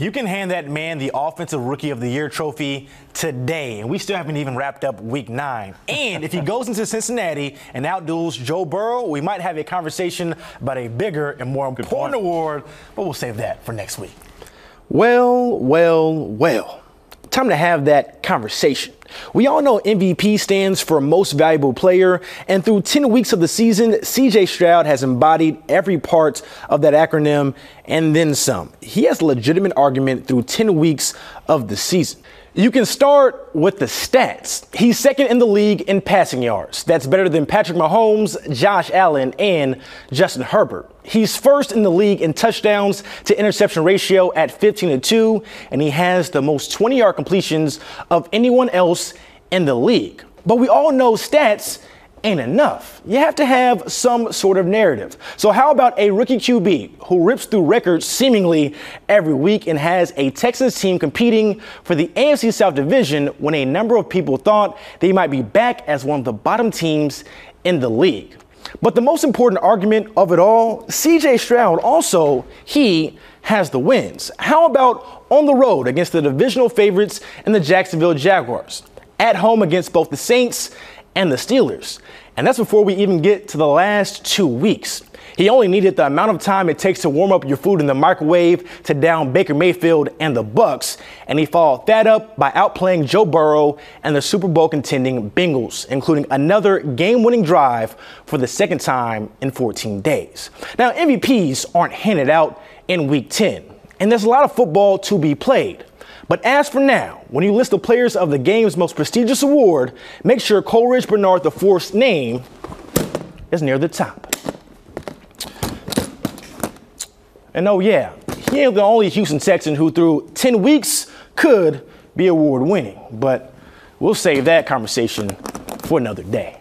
You can hand that man the Offensive Rookie of the Year trophy today, and we still haven't even wrapped up Week Nine. And if he goes into Cincinnati and outduels Joe Burrow, we might have a conversation about a bigger and more important award, but we'll save that for next week. Well, well, well. Time to have that conversation. We all know MVP stands for most valuable player, and through 10 weeks of the season, CJ Stroud has embodied every part of that acronym and then some. He has a legitimate argument through 10 weeks of the season. You can start with the stats. He's second in the league in passing yards. That's better than Patrick Mahomes, Josh Allen, and Justin Herbert. He's first in the league in touchdowns to interception ratio at 15 to 2, and he has the most 20 yard completions of anyone else in the league. But we all know stats ain't enough. You have to have some sort of narrative. So, how about a rookie QB who rips through records seemingly every week and has a Texas team competing for the AFC South Division when a number of people thought they might be back as one of the bottom teams in the league? But the most important argument of it all, CJ Stroud also, he has the wins. How about on the road against the divisional favorites and the Jacksonville Jaguars? At home against both the Saints and the Steelers. And that's before we even get to the last two weeks. He only needed the amount of time it takes to warm up your food in the microwave to down Baker Mayfield and the Bucs, and he followed that up by outplaying Joe Burrow and the Super Bowl contending Bengals, including another game-winning drive for the second time in 14 days. Now, MVPs aren't handed out in week 10, and there's a lot of football to be played. But as for now, when you list the players of the game's most prestigious award, make sure Coleridge Bernard IV's name is near the top. And oh yeah, he ain't the only Houston Texan who through 10 weeks could be award winning, but we'll save that conversation for another day.